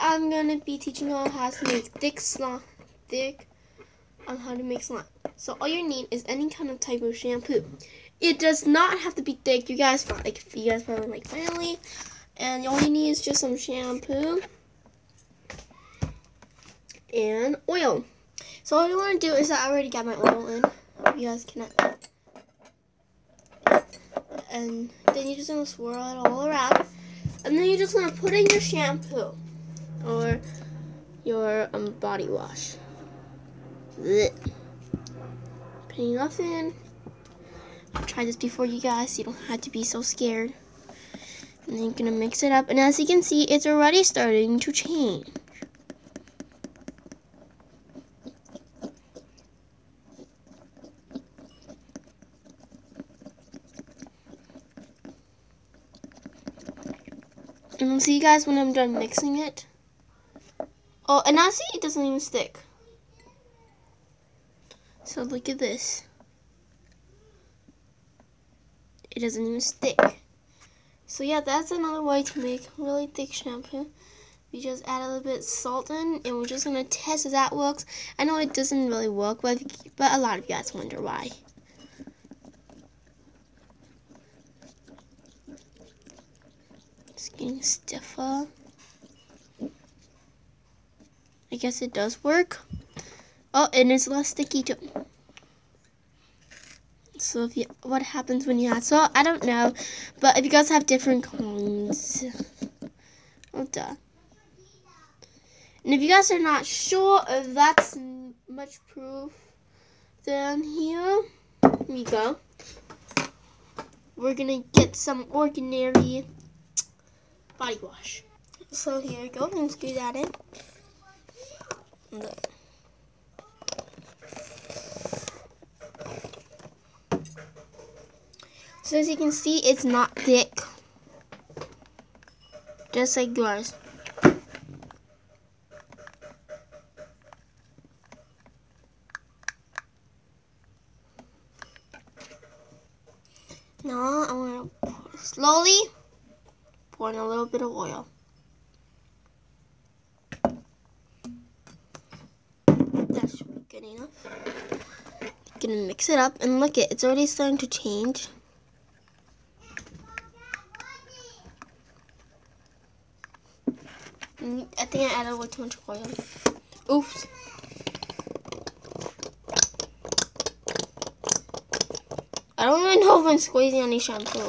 I'm gonna be teaching you how to make thick slime, thick on how to make slime. So all you need is any kind of type of shampoo. It does not have to be thick. You guys, like you guys probably like family, and all you need is just some shampoo and oil. So all you want to do is I already got my oil in. You guys cannot. And then you're just gonna swirl it all around, and then you're just gonna put in your shampoo or your um, body wash. Blech. Putting nothing. I've this before, you guys. You don't have to be so scared. And then you're gonna mix it up, and as you can see, it's already starting to change. And I'll see you guys when I'm done mixing it. Oh, and now see, it doesn't even stick. So look at this. It doesn't even stick. So yeah, that's another way to make really thick shampoo. We just add a little bit salt in, and we're just gonna test if that works. I know it doesn't really work, but but a lot of you guys wonder why. It's getting stiffer. I guess it does work. Oh, and it's less sticky too. So if you, what happens when you add salt? I don't know, but if you guys have different kinds, oh duh. And if you guys are not sure if that's much proof, then here we go. We're gonna get some ordinary body wash. So here we go, and screw that in. So as you can see, it's not thick. Just like yours. Now I'm going to slowly pour in a little bit of oil. That should be good enough. Gonna mix it up and look it, it's already starting to change. Mm, I think I added way too much oil. Oops. I don't even know if I'm squeezing any shampoo.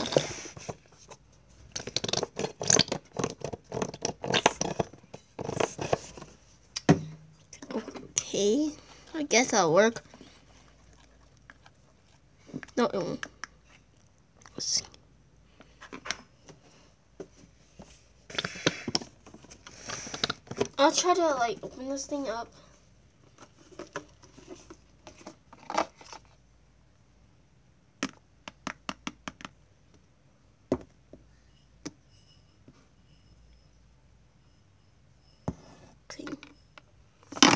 Okay, I guess that'll work. No, it won't. I'll try to like open this thing up. Okay.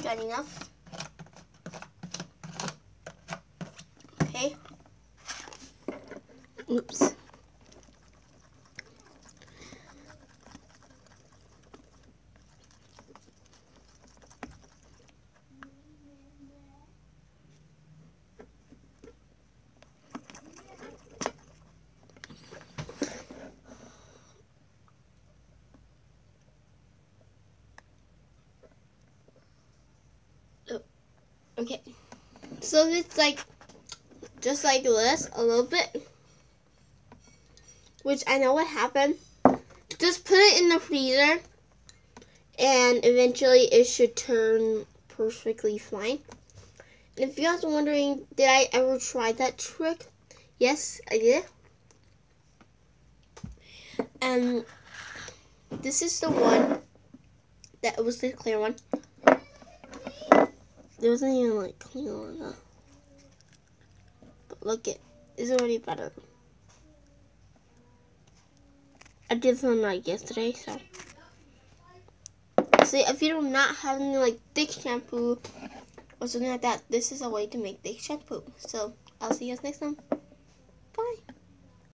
Got enough? Okay. Oops. Oh, okay, so it's like just like this a little bit, which I know what happened. Just put it in the freezer, and eventually it should turn perfectly fine. And if you guys are wondering, did I ever try that trick? Yes, I did. And this is the one that was the clear one. It wasn't even like clean enough. But look it, it's already better. I did something like yesterday, so. See, if you do not have any like thick shampoo or something like that, this is a way to make thick shampoo. So, I'll see you guys next time.